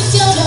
Oh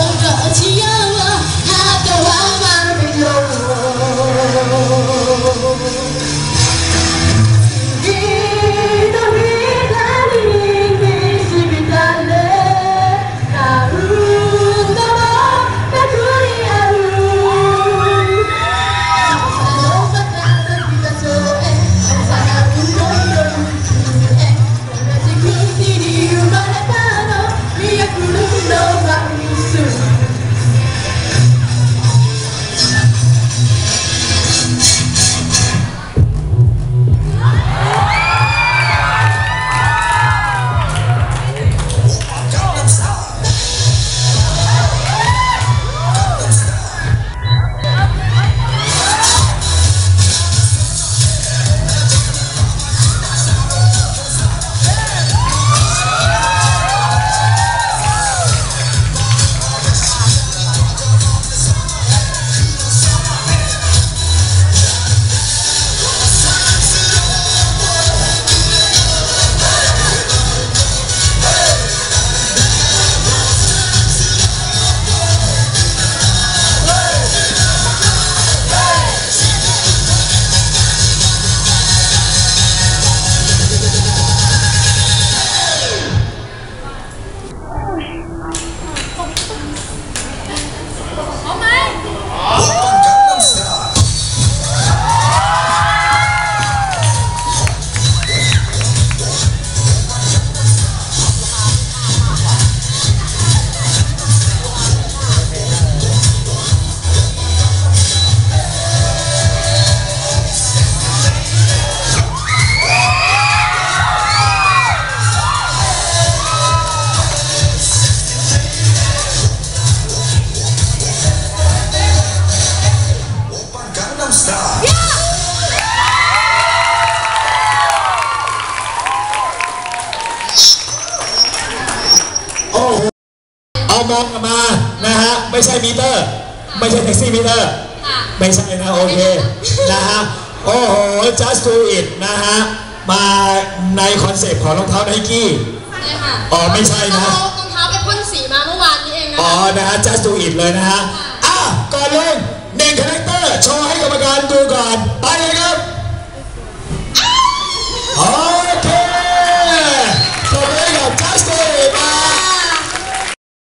มองกันมานะฮะไม่ใช่มิเตอร์ ไม่ใช่แท็กซี่มิเตอร์ไม่ใช่นะโอเคนะฮะโอ้โห just do it นะฮะมาในคอนเซปต์ของรองเท้าไนกี้อ๋อไม่ใช่นะรองเท้าไปพ่นสีมาเมื่อวานนี้เองนะอ๋อนะฮะ just do it เลยนะฮะอะก่อนลงเล่นคาแรคเตอร์โชว์ให้กรรมการดูก่อนไปเลยครับ